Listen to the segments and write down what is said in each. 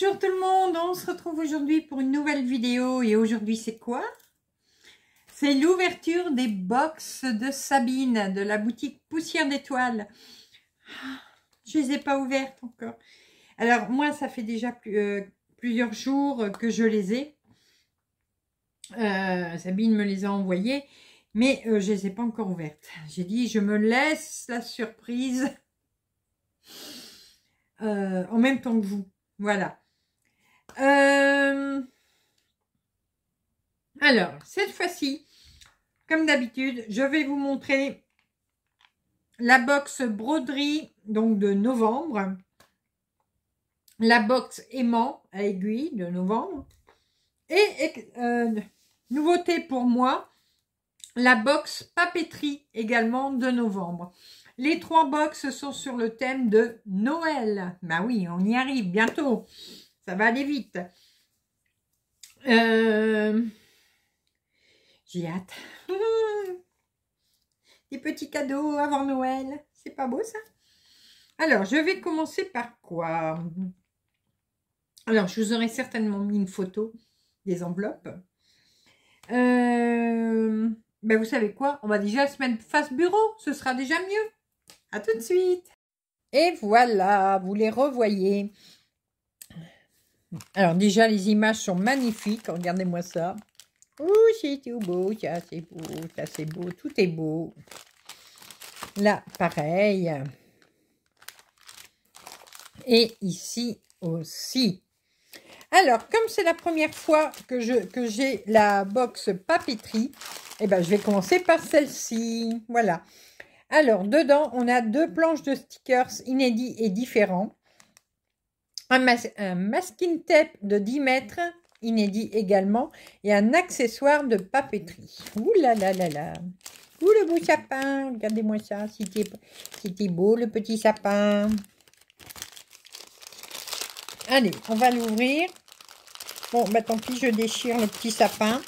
Bonjour tout le monde, on se retrouve aujourd'hui pour une nouvelle vidéo et aujourd'hui c'est quoi? C'est l'ouverture des box de Sabine de la boutique Poussière d'étoiles. Je les ai pas ouvertes encore. Alors moi ça fait déjà euh, plusieurs jours que je les ai. Euh, Sabine me les a envoyées mais euh, je les ai pas encore ouvertes. J'ai dit je me laisse la surprise en même temps que vous. Voilà. Euh, alors, cette fois-ci, comme d'habitude, je vais vous montrer la box broderie donc de novembre, la box aimant à aiguille de novembre et euh, nouveauté pour moi, la box papeterie également de novembre. Les trois box sont sur le thème de Noël. Bah oui, on y arrive bientôt. Ça va aller vite. Euh, j'ai hâte. Des petits cadeaux avant Noël. C'est pas beau ça? Alors, je vais commencer par quoi? Alors, je vous aurai certainement mis une photo des enveloppes. Euh, ben vous savez quoi? On va déjà se mettre face bureau. Ce sera déjà mieux. À tout de suite. Et voilà, vous les revoyez. Alors déjà, les images sont magnifiques. Regardez-moi ça. Oh, c'est tout beau. Ça, c'est beau. C'est beau. Tout est beau. Là, pareil. Et ici aussi. Alors, comme c'est la première fois que j'ai la box papeterie, eh ben, je vais commencer par celle-ci. Voilà. Alors, dedans, on a deux planches de stickers inédits et différents. Un, masking tape de 10 mètres, inédit également. Et un accessoire de papeterie. Ouh là là là là. Ouh, le beau sapin. Regardez-moi ça. C'était beau, le petit sapin. Allez, on va l'ouvrir. Bon, bah tant pis, je déchire le petit sapin.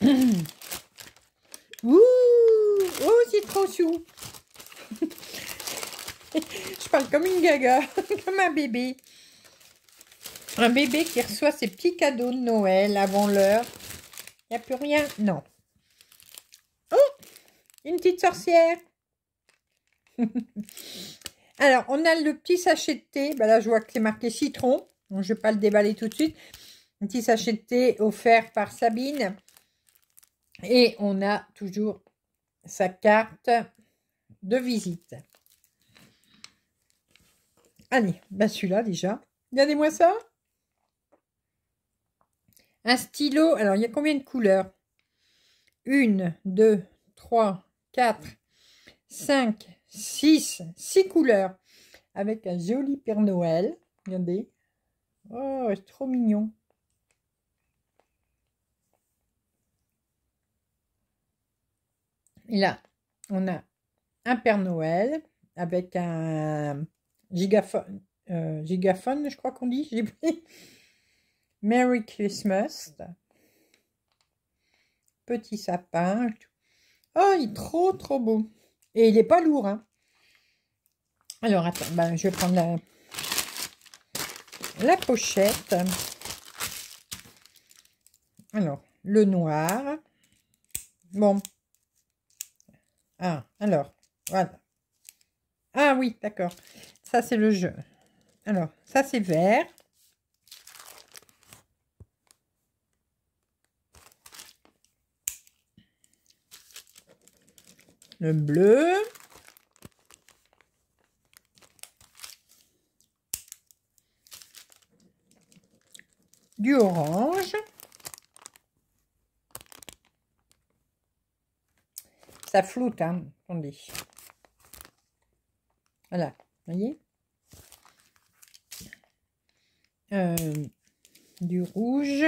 Ouh Oh, c'est trop chou. Je parle comme une gaga, comme un bébé. Un bébé qui reçoit ses petits cadeaux de Noël avant l'heure. Il n'y a plus rien? Non. Oh Une petite sorcière. Alors, on a le petit sachet de thé. Ben là, je vois que c'est marqué citron. je ne vais pas le déballer tout de suite. Un petit sachet de thé offert par Sabine. Et on a toujours sa carte de visite. Allez, ben celui-là déjà. Regardez-moi ça. Un stylo. Alors, il y a combien de couleurs? Une, deux, trois, quatre, cinq, six. Six couleurs. Avec un joli Père Noël. Regardez. Oh, c'est trop mignon. Et là, on a un Père Noël avec un gigaphone, euh, gigaphone je crois qu'on dit. Merry Christmas. Petit sapin. Oh, il est trop, trop beau. Et il n'est pas lourd. Hein. Alors, attends, ben, je vais prendre la, la pochette. Alors, le noir. Bon, ah, alors, voilà. Ah oui, d'accord. Ça, c'est le jeu. Alors, ça, c'est vert. Le bleu. Du orange. Ça floute, hein. Attendez. Voilà, voyez? Euh, Du rouge.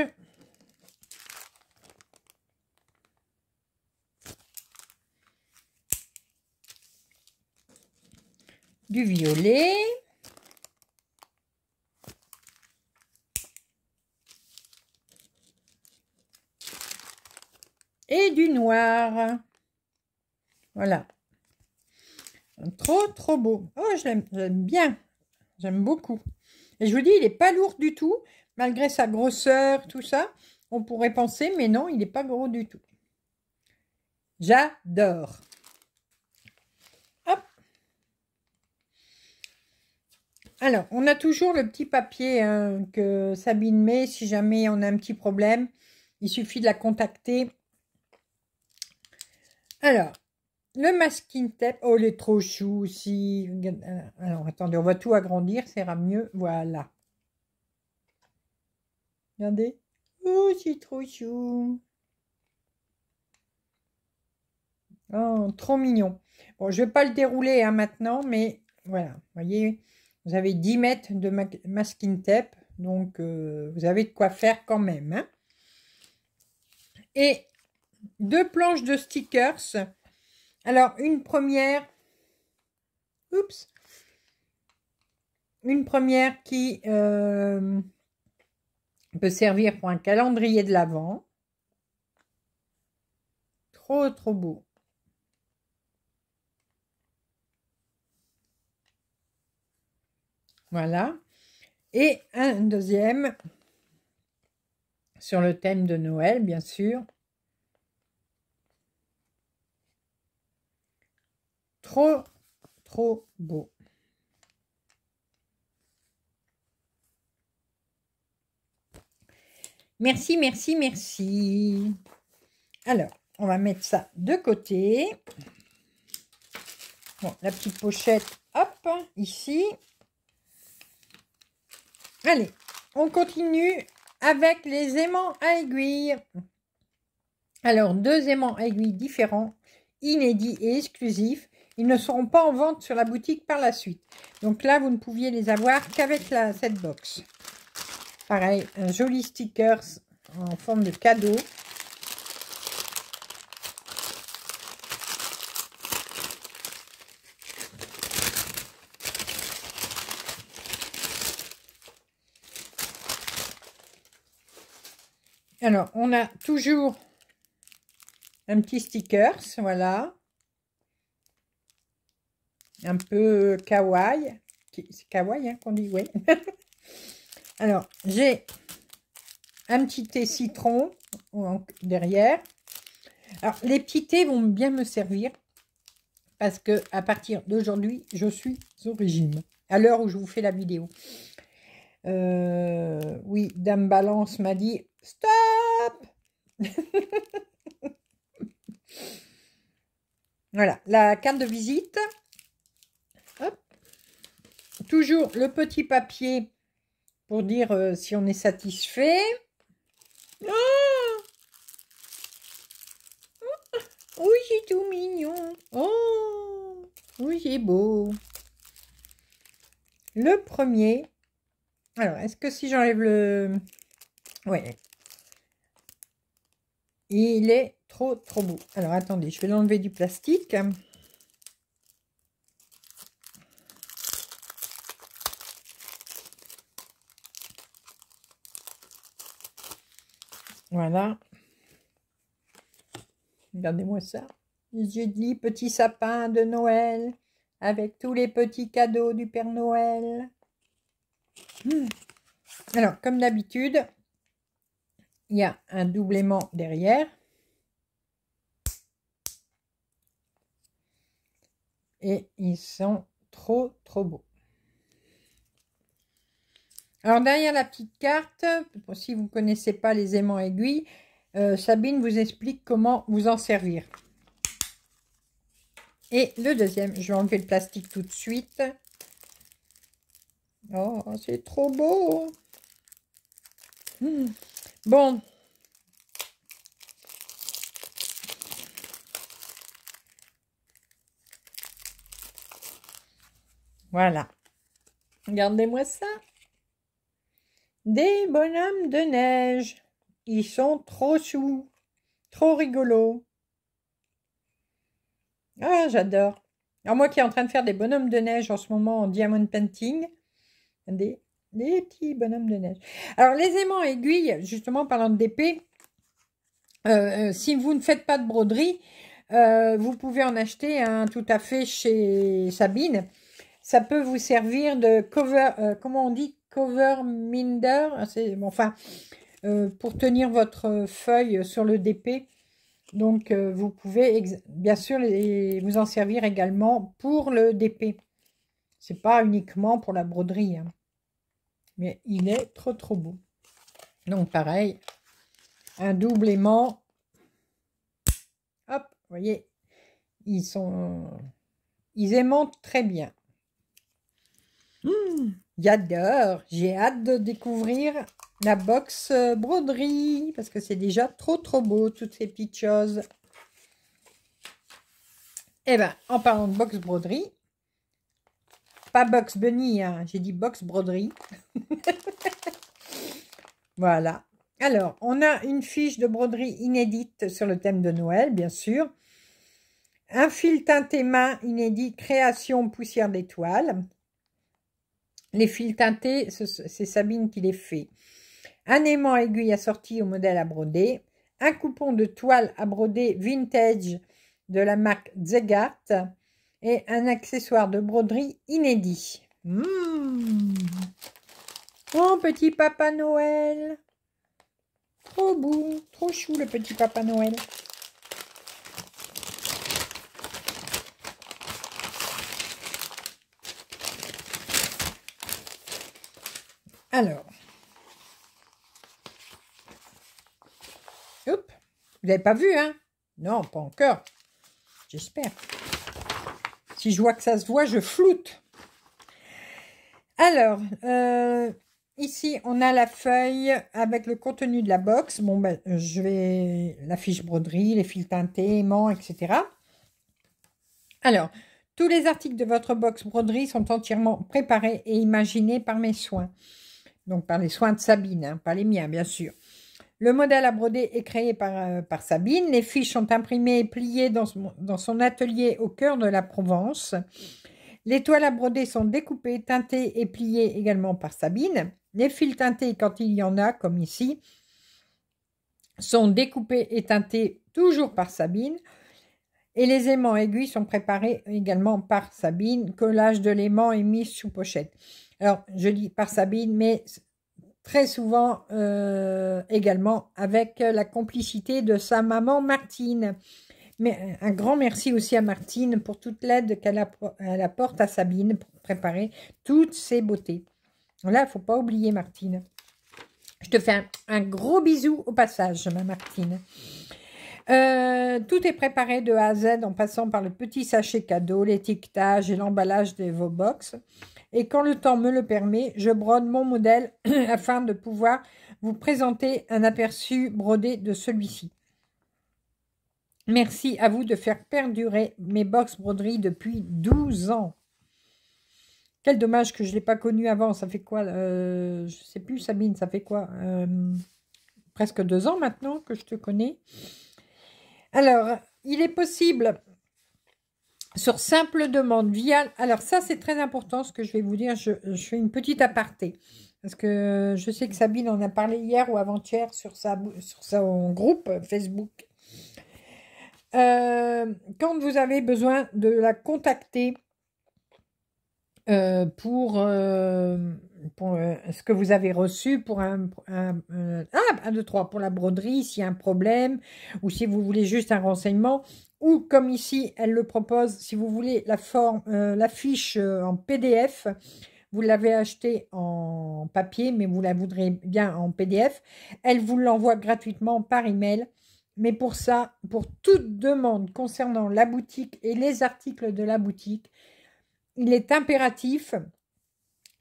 Du violet. Et du noir. Voilà. Trop, trop beau. Oh, je l'aime bien. J'aime beaucoup. Et je vous dis, il n'est pas lourd du tout, malgré sa grosseur, tout ça. On pourrait penser, mais non, il n'est pas gros du tout. J'adore. Hop. Alors, on a toujours le petit papier hein, que Sabine met si jamais on a un petit problème. Il suffit de la contacter. Alors, le masking tape. Oh, il est trop chou aussi. Alors, attendez, on va tout agrandir, ça ira mieux. Voilà. Regardez. Oh, c'est trop chou. Oh, trop mignon. Bon, je ne vais pas le dérouler hein, maintenant, mais voilà. Vous voyez, vous avez 10 mètres de masking tape. Donc, euh, vous avez de quoi faire quand même. Hein. Et deux planches de stickers. Alors, une première. Oups. Une première qui euh, peut servir pour un calendrier de l'Avent. Trop, trop beau. Voilà. Et un deuxième sur le thème de Noël, bien sûr. Trop, trop beau. Merci, merci, merci. Alors, on va mettre ça de côté. Bon, la petite pochette, hop, ici. Allez, on continue avec les aimants à aiguille. Alors, deux aimants à aiguille différents, inédits et exclusifs. Ils ne seront pas en vente sur la boutique par la suite. Donc là, vous ne pouviez les avoir qu'avec cette box. Pareil, un joli sticker en forme de cadeau. Alors, on a toujours un petit sticker, voilà. Un peu kawaii. C'est kawaii hein, qu'on dit, oui. Alors, j'ai un petit thé citron derrière. Alors, les petits thés vont bien me servir parce que à partir d'aujourd'hui, je suis au régime. À l'heure où je vous fais la vidéo. Euh, oui, Dame Balance m'a dit Stop Voilà, la carte de visite. Toujours le petit papier pour dire euh, si on est satisfait. Oh oui, c'est tout mignon. Oh oui, c'est beau. Le premier. Alors, est-ce que si j'enlève le... Ouais, il est trop, trop beau. Alors, attendez, je vais l'enlever du plastique. Voilà. Regardez-moi ça. Dit petit sapin de Noël avec tous les petits cadeaux du Père Noël. Hmm. Alors, comme d'habitude, il y a un doublement derrière. Et ils sont trop, trop beaux. Alors, derrière la petite carte, si vous ne connaissez pas les aimants aiguilles, euh, Sabine vous explique comment vous en servir. Et le deuxième, je vais enlever le plastique tout de suite. Oh, c'est trop beau hmm. Bon. Voilà. Regardez-moi ça. Des bonhommes de neige. Ils sont trop choux. Trop rigolos. Ah, j'adore. Alors moi qui est en train de faire des bonhommes de neige en ce moment en diamond painting. Des petits bonhommes de neige. Alors, les aimants aiguilles, justement, parlant d'épée, euh, euh, si vous ne faites pas de broderie, euh, vous pouvez en acheter un tout à fait chez Sabine. Ça peut vous servir de cover, comment on dit, cover minder. C'est enfin pour tenir votre feuille sur le DP. Donc, vous pouvez bien sûr vous en servir également pour le DP. C'est pas uniquement pour la broderie. Hein. Mais il est trop trop beau. Donc pareil, un double aimant. Hop, vous voyez, ils sont... Ils aimantent très bien. Mmh, j'adore. J'ai hâte de découvrir la box euh, broderie parce que c'est déjà trop trop beau toutes ces petites choses. Eh bien, en parlant de box broderie, pas box bunny, hein, j'ai dit box broderie. voilà. Alors, on a une fiche de broderie inédite sur le thème de Noël, bien sûr. Un fil teinté main inédit, création poussière d'étoiles. Les fils teintés, c'est Sabine qui les fait. Un aimant aiguille assorti au modèle à broder. Un coupon de toile à broder vintage de la marque Zegart. Et un accessoire de broderie inédit. Mmh. Oh, petit Papa Noël Trop beau, trop chou le petit Papa Noël. Alors. Hop. Vous n'avez pas vu, hein? Non, pas encore. J'espère. Si je vois que ça se voit, je floute. Alors, euh, Ici, on a la feuille avec le contenu de la box. Bon, ben, je vais... La fiche broderie, les fils teintés, aimants, etc. Alors, tous les articles de votre box broderie sont entièrement préparés et imaginés par mes soins. Donc, par les soins de Sabine, hein, pas les miens, bien sûr. Le modèle à broder est créé par, euh, par Sabine. Les fiches sont imprimées et pliées dans dans son atelier au cœur de la Provence. Les toiles à broder sont découpées, teintées et pliées également par Sabine. Les fils teintés, quand il y en a, comme ici, sont découpés et teintés toujours par Sabine. Et les aimants aiguilles sont préparés également par Sabine. Collage de l'aimant est mis sous pochette. Alors, je dis par Sabine, mais très souvent euh, également avec la complicité de sa maman Martine. Mais un grand merci aussi à Martine pour toute l'aide qu'elle apporte à Sabine pour préparer toutes ces beautés. Là, il ne faut pas oublier Martine. Je te fais un, gros bisou au passage, ma Martine. Euh, tout est préparé de A à Z en passant par le petit sachet cadeau, l'étiquetage et l'emballage de vos box. Et quand le temps me le permet, je brode mon modèle afin de pouvoir vous présenter un aperçu brodé de celui-ci. Merci à vous de faire perdurer mes box broderies depuis 12 ans. Quel dommage que je ne l'ai pas connu avant. Ça fait quoi euh, Je ne sais plus, Sabine, ça fait quoi euh, Presque deux ans maintenant que je te connais. Alors, il est possible, sur simple demande, via... Alors ça, c'est très important ce que je vais vous dire. Je, fais une petite aparté. Parce que je sais que Sabine en a parlé hier ou avant-hier sur, son groupe Facebook. Euh, quand vous avez besoin de la contacter euh, pour, euh, euh, ce que vous avez reçu pour un, un, un, pour la broderie, s'il y a un problème, ou si vous voulez juste un renseignement, ou comme ici, elle le propose, si vous voulez la forme, la fiche en PDF, vous l'avez acheté en papier, mais vous la voudrez bien en PDF, elle vous l'envoie gratuitement par email. Mais pour ça, pour toute demande concernant la boutique et les articles de la boutique, il est impératif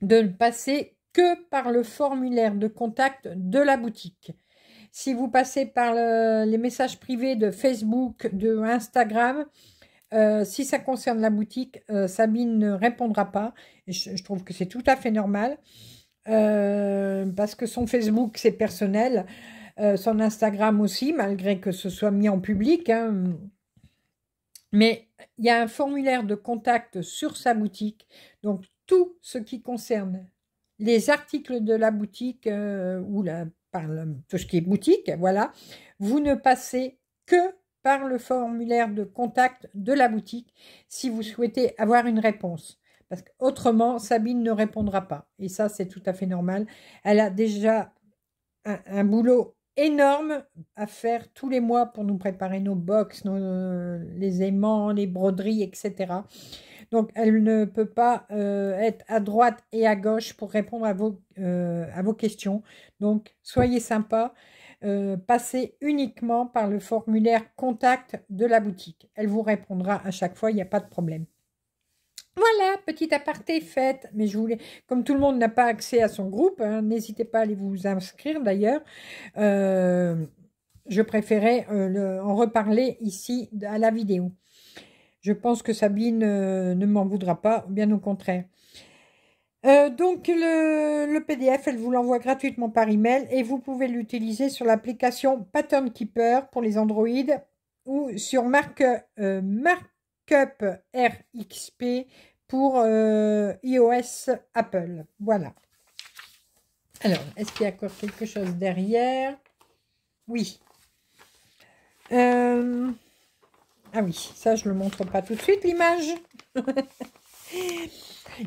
de ne passer que par le formulaire de contact de la boutique. Si vous passez par les messages privés de Facebook, de Instagram, euh, si ça concerne la boutique, euh, Sabine ne répondra pas. je, trouve que c'est tout à fait normal. Euh, parce que son Facebook, c'est personnel. son Instagram aussi, malgré que ce soit mis en public. Hein. Mais il y a un formulaire de contact sur sa boutique. Donc, tout ce qui concerne les articles de la boutique euh, ou tout ce qui est boutique, voilà, vous ne passez que par le formulaire de contact de la boutique si vous souhaitez avoir une réponse. parce qu'autrement, Sabine ne répondra pas. Et ça, c'est tout à fait normal. Elle a déjà un, boulot énorme à faire tous les mois pour nous préparer nos box, les aimants, les broderies, etc. Donc, elle ne peut pas euh, être à droite et à gauche pour répondre à vos, euh, à vos questions. Donc, soyez sympa. Euh, passez uniquement par le formulaire contact de la boutique. Elle vous répondra à chaque fois, il n'y a pas de problème. Voilà, petit aparté fait. Mais je voulais, comme tout le monde n'a pas accès à son groupe, hein, n'hésitez pas à aller vous inscrire d'ailleurs. je préférais en reparler ici à la vidéo. Je pense que Sabine euh, ne m'en voudra pas, bien au contraire. Euh, donc le, PDF, elle vous l'envoie gratuitement par email et vous pouvez l'utiliser sur l'application Pattern Keeper pour les Android ou sur Mark, euh, Markup RXP pour iOS Apple. Voilà. Alors, est-ce qu'il y a encore quelque chose derrière? Oui. Ah oui, ça je ne le montre pas tout de suite l'image.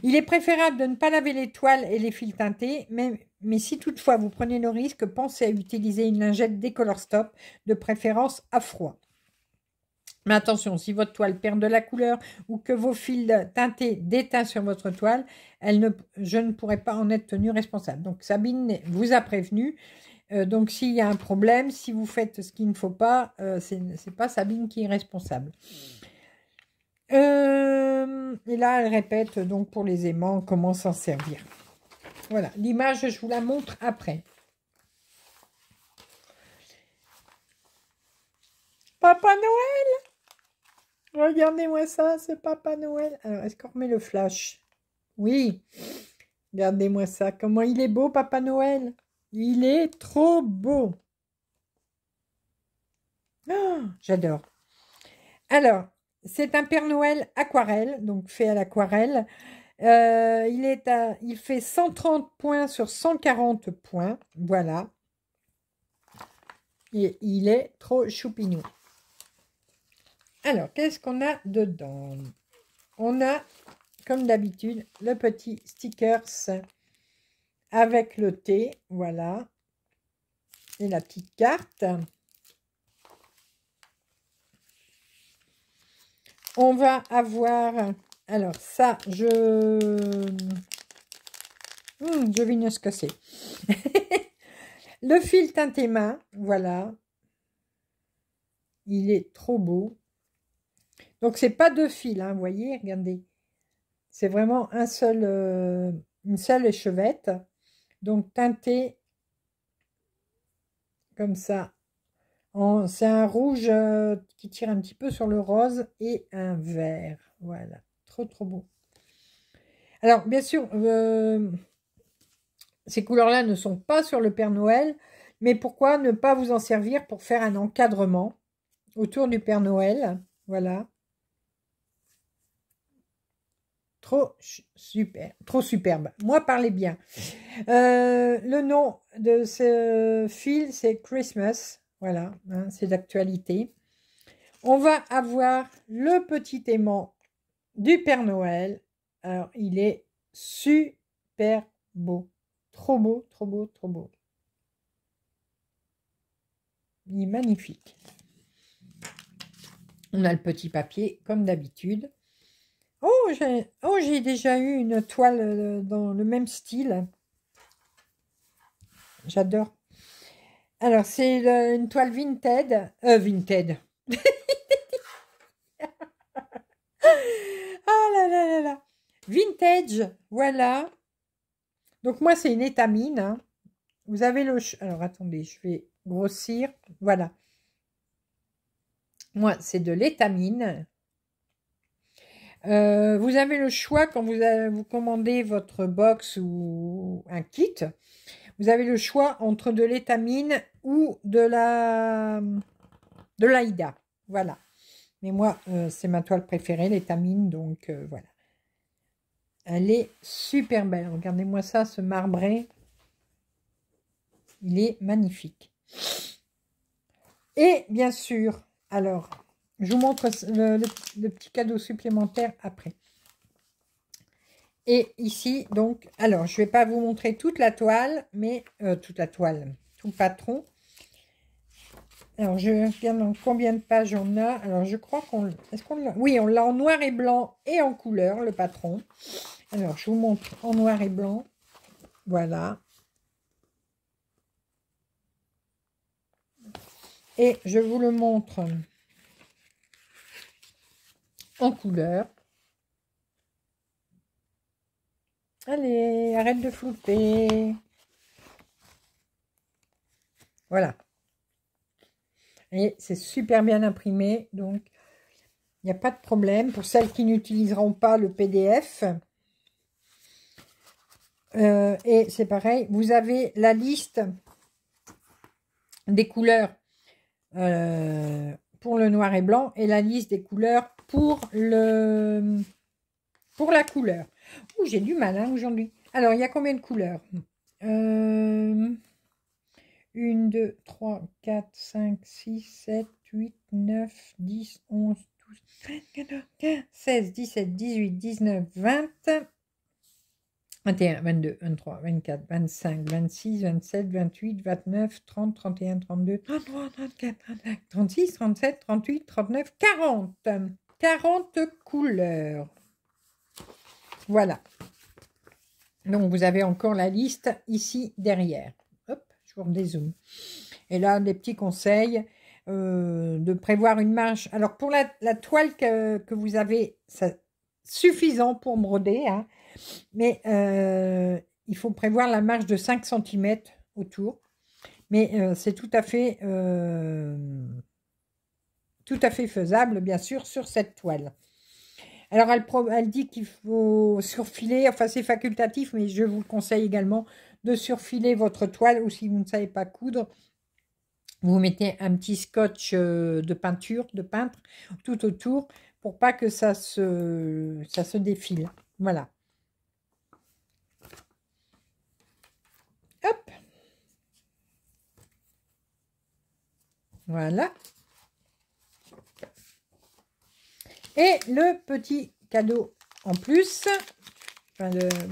Il est préférable de ne pas laver les toiles et les fils teintés, mais, mais si toutefois vous prenez le risque, pensez à utiliser une lingette Décolor Stop, de préférence à froid. Mais attention, si votre toile perd de la couleur ou que vos fils teintés déteignent sur votre toile, je ne pourrai pas en être tenu responsable. Donc Sabine vous a prévenu. Euh, donc, s'il y a un problème, si vous faites ce qu'il ne faut pas, euh, ce n'est pas Sabine qui est responsable. Euh, et là, elle répète donc pour les aimants comment s'en servir. Voilà, l'image, je vous la montre après. Papa Noël? Regardez-moi ça, c'est Papa Noël. Alors, est-ce qu'on remet le flash? Oui. Regardez-moi ça. Comment il est beau, Papa Noël il est trop beau. Ah, j'adore. Alors, c'est un Père Noël aquarelle, donc fait à l'aquarelle. Euh, il, il fait 130 points sur 140 points. Voilà. Et il est trop choupinou. Alors, qu'est-ce qu'on a dedans? On a, comme d'habitude, le petit stickers avec le thé, voilà, et la petite carte. On va avoir, alors ça, je, hmm, je devine ce que c'est. le fil teinté main, voilà. Il est trop beau. Donc, c'est pas deux fils, hein, vous voyez, regardez. C'est vraiment un seul, euh, une seule échevette. Donc teinté comme ça. C'est un rouge euh, qui tire un petit peu sur le rose et un vert. Voilà, trop trop beau. Alors bien sûr, euh, ces couleurs-là ne sont pas sur le Père Noël, mais pourquoi ne pas vous en servir pour faire un encadrement autour du Père Noël? Voilà. Trop super, trop superbe. Moi, parlez bien. Euh, le nom de ce fil, c'est Christmas. Voilà, hein, c'est d'actualité. On va avoir le petit aimant du Père Noël. Alors, il est super beau. Trop beau, trop beau, trop beau. Il est magnifique. On a le petit papier, comme d'habitude. Oh, j'ai oh, déjà eu une toile euh, dans le même style. J'adore. Alors, c'est une toile Vinted. Euh, Vinted. ah là là là là. Vintage, voilà. Donc, moi, c'est une étamine. Hein. Vous avez le... Alors, attendez, je vais grossir. Voilà. Moi, c'est de l'étamine. Euh, vous avez le choix quand vous, vous commandez votre box ou un kit. Vous avez le choix entre de l'étamine ou de la de l'AIDA. Voilà. Mais moi, euh, c'est ma toile préférée, l'étamine. Donc, euh, voilà. Elle est super belle. Regardez-moi ça, ce marbré. Il est magnifique. Et bien sûr, alors, je vous montre le, petit cadeau supplémentaire après. Et ici, donc, alors, je ne vais pas vous montrer toute la toile, mais euh, toute la toile, tout le patron. Alors, je regarde dans combien de pages on a? Alors, je crois qu'on... Est-ce qu'on l'a? Oui, on l'a en noir et blanc et en couleur, le patron. Alors, je vous montre en noir et blanc. Voilà. Et je vous le montre en. Allez, arrête de flouper. Voilà. Et c'est super bien imprimé, donc il n'y a pas de problème. Pour celles qui n'utiliseront pas le PDF, euh, et c'est pareil, vous avez la liste des couleurs euh, pour le noir et blanc et la liste des couleurs pour, le, pour la couleur. Ouh, j'ai du mal hein, aujourd'hui. Alors, il y a combien de couleurs? Euh, 1, 2, 3, 4, 5, 6, 7, 8, 9, 10, 11, 12, 13, 14, 15, 16, 17, 18, 19, 20, 21, 22, 23, 24, 25, 26, 27, 28, 29, 30, 31, 32, 33, 34, 35, 36, 37, 38, 39, 40. 40 couleurs. Voilà. Donc, vous avez encore la liste ici derrière. Hop, je vous redézoome. Et là, des petits conseils. Euh, de prévoir une marge. Alors, pour la, toile que, vous avez, c'est suffisant pour broder. Hein. Mais euh, il faut prévoir la marge de 5 cm autour. Mais euh, c'est tout à fait tout à fait faisable, bien sûr, sur cette toile. Alors, elle, elle dit qu'il faut surfiler, enfin, c'est facultatif, mais je vous conseille également de surfiler votre toile, ou si vous ne savez pas coudre, vous mettez un petit scotch euh, de peinture, de peintre, tout autour, pour pas que ça se, ça se défile. Voilà. Hop. Voilà. Et le petit cadeau en plus.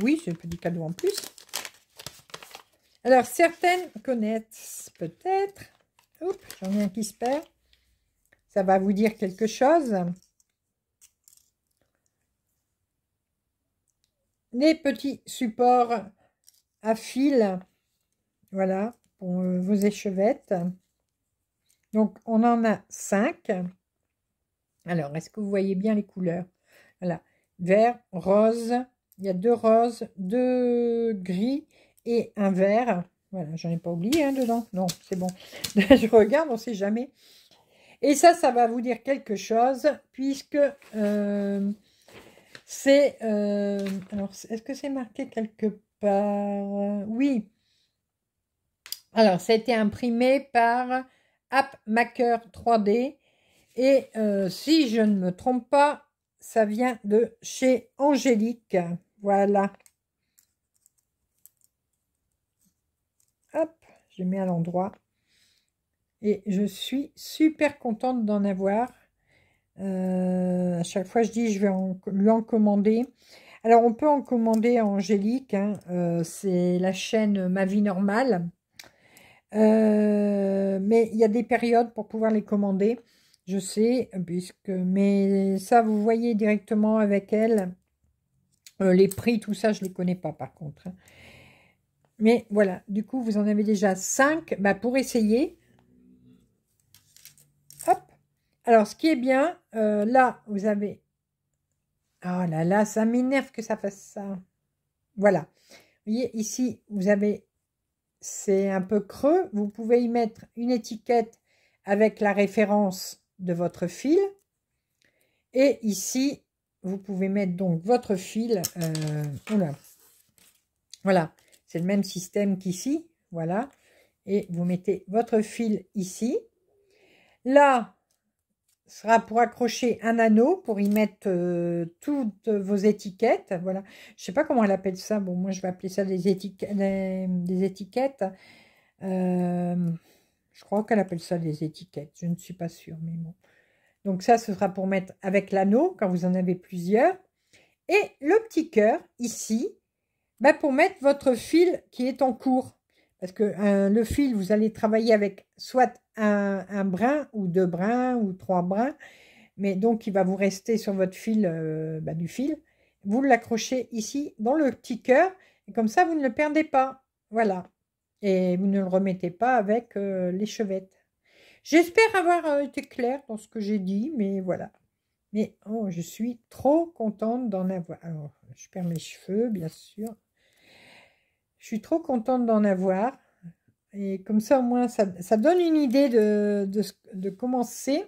Oui, c'est le petit cadeau en plus. Alors, certaines connaissent peut-être. Oups, j'en ai un qui se perd. Ça va vous dire quelque chose. Les petits supports à fil. Voilà, pour euh, vos échevettes. Donc, on en a cinq. Alors, est-ce que vous voyez bien les couleurs? Voilà, vert, rose, il y a deux roses, deux gris et un vert. Voilà, j'en ai pas oublié hein, dedans. Non, c'est bon. Je regarde, on ne sait jamais. Et ça, ça va vous dire quelque chose, puisque euh, c'est... Euh, alors, est-ce que c'est marqué quelque part? Oui. Alors, ça a été imprimé par AppMaker 3D et euh, si je ne me trompe pas, ça vient de chez Angélique. Voilà. Hop, je mets à l'endroit. Et je suis super contente d'en avoir. Euh, à chaque fois, je dis, je vais lui en commander. Alors, on peut en commander Angélique. Hein. Euh, c'est la chaîne Ma Vie Normale. Mais il y a des périodes pour pouvoir les commander. Je sais, puisque, mais ça, vous voyez directement avec elle. Euh, les prix, tout ça, je ne les connais pas par contre. Hein. Mais voilà, du coup, vous en avez déjà 5 bah, pour essayer. Hop. Alors, ce qui est bien, euh, là, vous avez... Oh là là, ça m'énerve que ça fasse ça. Voilà. Vous voyez, ici, vous avez... C'est un peu creux. Vous pouvez y mettre une étiquette avec la référence de votre fil. Et ici, vous pouvez mettre donc votre fil. Euh, voilà, c'est le même système qu'ici. Voilà. Et vous mettez votre fil ici. Là, sera pour accrocher un anneau, pour y mettre euh, toutes vos étiquettes. Voilà. Je sais pas comment elle appelle ça. Bon, moi, je vais appeler ça des, étiquettes. Euh, je crois qu'elle appelle ça des étiquettes. Je ne suis pas sûre, mais bon. Donc ça, ce sera pour mettre avec l'anneau, quand vous en avez plusieurs. Et le petit cœur, ici, bah, pour mettre votre fil qui est en cours. Parce que euh, le fil, vous allez travailler avec soit un, brin ou deux brins ou trois brins. Mais donc, il va vous rester sur votre fil euh, bah, du fil. Vous l'accrochez ici dans le petit cœur. Et comme ça, vous ne le perdez pas. Voilà. Et vous ne le remettez pas avec euh, les chevettes. J'espère avoir été clair dans ce que j'ai dit, mais voilà. Mais oh, je suis trop contente d'en avoir. Alors, je perds mes cheveux, bien sûr. Je suis trop contente d'en avoir. Et comme ça, au moins, ça, donne une idée de, de, commencer.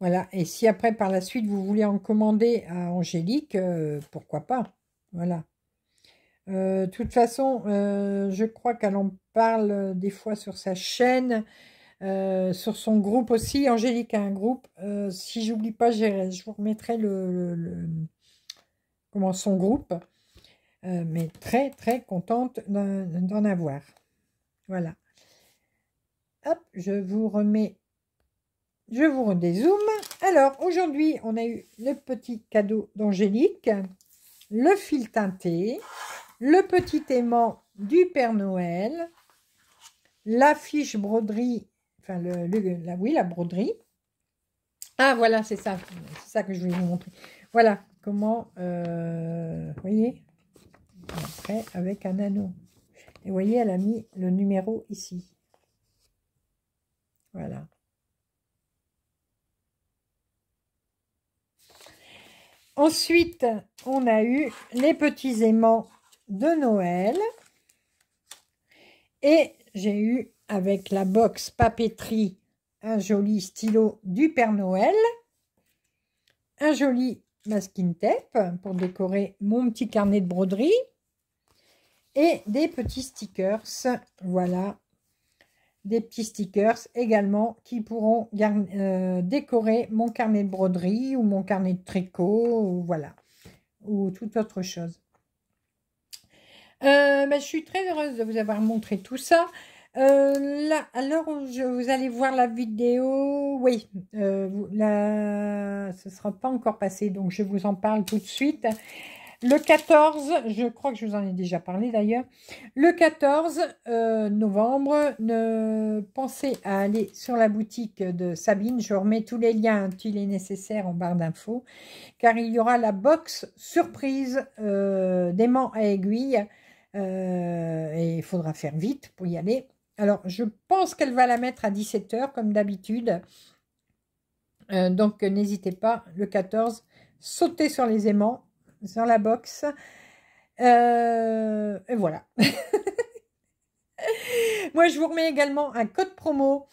Voilà. Et si après, par la suite, vous voulez en commander à Angélique, euh, pourquoi pas Voilà. Euh, de toute façon, euh, je crois qu'elle en parle des fois sur sa chaîne, sur son groupe aussi. Angélique a un groupe. si j'oublie pas, je vous remettrai le, comment son groupe. Euh, mais très très contente d'en avoir. Voilà. Hop, je vous remets, je vous redézoome. Alors, aujourd'hui, on a eu le petit cadeau d'Angélique, le fil teinté, le petit aimant du Père Noël, la fiche broderie, enfin, le, la, oui, la broderie. Ah, voilà, c'est ça, c'est ça que je voulais vous montrer. Voilà comment, euh, vous voyez, après avec un anneau. Et vous voyez, elle a mis le numéro ici. Voilà. Ensuite, on a eu les petits aimants de Noël. Et j'ai eu avec la box papeterie un joli stylo du Père Noël, un joli masking tape pour décorer mon petit carnet de broderie, et des petits stickers. Voilà, des petits stickers également qui pourront euh, décorer mon carnet de broderie ou mon carnet de tricot, voilà, ou toute autre chose. Euh, ben, je suis très heureuse de vous avoir montré tout ça. Euh, je, vous allez voir la vidéo, oui, là, ce ne sera pas encore passé, donc je vous en parle tout de suite. Le 14, je crois que je vous en ai déjà parlé d'ailleurs, le 14 euh, novembre, pensez à aller sur la boutique de Sabine. Je remets tous les liens qu'il est nécessaire en barre d'infos, car il y aura la box surprise euh, d'aimants à aiguille. Euh, et il faudra faire vite pour y aller. Alors, je pense qu'elle va la mettre à 17h comme d'habitude. donc, n'hésitez pas, le 14, sautez sur les aimants sur la box. Euh, et voilà. Moi, je vous remets également un code promo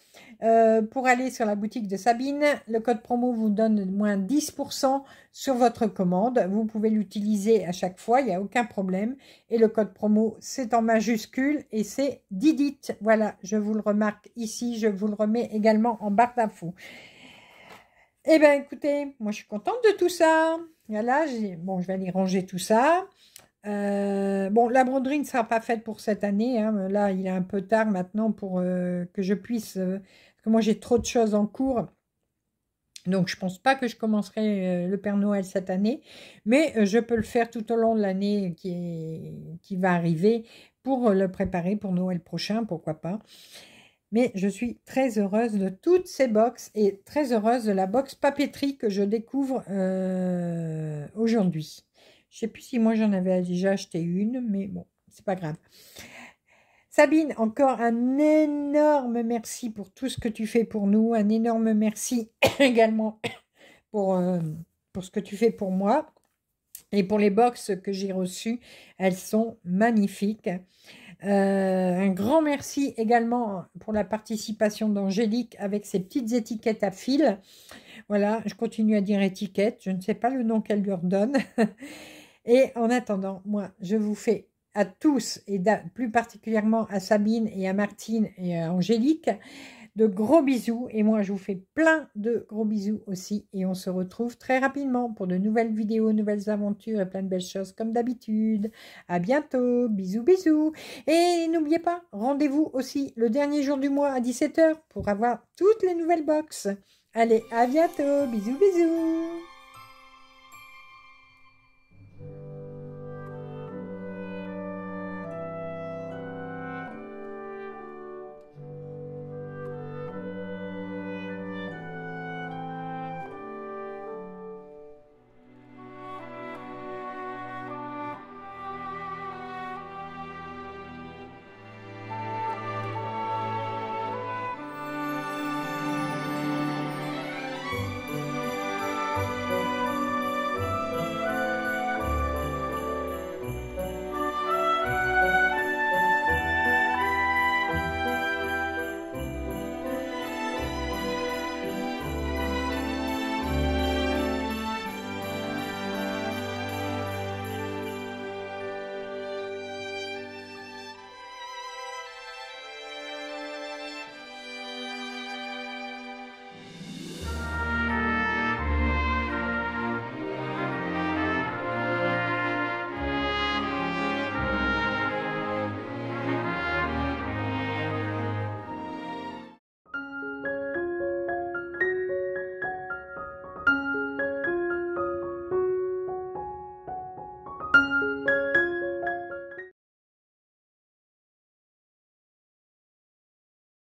euh, pour aller sur la boutique de Sabine. Le code promo vous donne moins 10% sur votre commande. Vous pouvez l'utiliser à chaque fois, il n'y a aucun problème. Et le code promo, c'est en majuscule et c'est Didit. Voilà, je vous le remarque ici, je vous le remets également en barre d'infos. Eh bien, écoutez, moi, je suis contente de tout ça. Voilà, bon, je vais aller ranger tout ça. Euh, bon, la broderie ne sera pas faite pour cette année. Hein. Là, il est un peu tard maintenant pour euh, que je puisse... Euh, moi, j'ai trop de choses en cours. Donc, je ne pense pas que je commencerai le Père Noël cette année. Mais je peux le faire tout au long de l'année qui va arriver pour le préparer pour Noël prochain, pourquoi pas. Mais je suis très heureuse de toutes ces box et très heureuse de la box papeterie que je découvre euh, aujourd'hui. Je ne sais plus si moi j'en avais déjà acheté une, mais bon, c'est pas grave. Sabine, encore un énorme merci pour tout ce que tu fais pour nous. Un énorme merci également pour, euh, pour ce que tu fais pour moi. Et pour les box que j'ai reçues, elles sont magnifiques. Euh, un grand merci également pour la participation d'Angélique avec ses petites étiquettes à fil. Voilà, je continue à dire étiquette, je ne sais pas le nom qu'elle leur donne. et en attendant, moi, je vous fais à tous, et plus particulièrement à Sabine et à Martine et à Angélique, de gros bisous. Et moi je vous fais plein de gros bisous aussi. Et on se retrouve très rapidement pour de nouvelles vidéos, nouvelles aventures et plein de belles choses comme d'habitude. À bientôt, bisous bisous. Et n'oubliez pas, rendez-vous aussi le dernier jour du mois à 17h pour avoir toutes les nouvelles box. Allez, à bientôt, bisous bisous